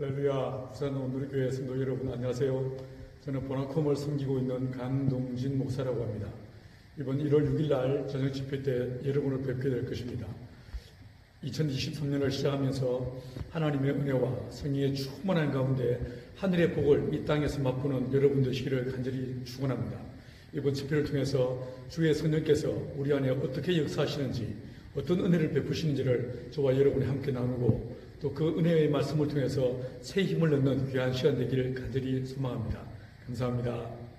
할렐루야, 부산 온누리교회 성도 여러분 안녕하세요. 저는 보나콤을 섬기고 있는 강동진 목사라고 합니다. 이번 1월 6일 날 저녁 집회 때 여러분을 뵙게 될 것입니다. 2023년을 시작하면서 하나님의 은혜와 성의의 충만한 가운데 하늘의 복을 이 땅에서 맛보는 여러분 되시기를 간절히 축원합니다. 이번 집회를 통해서 주의 성령께서 우리 안에 어떻게 역사하시는지 어떤 은혜를 베푸시는지를 저와 여러분이 함께 나누고 또 그 은혜의 말씀을 통해서 새 힘을 얻는 귀한 시간 되기를 간절히 소망합니다. 감사합니다.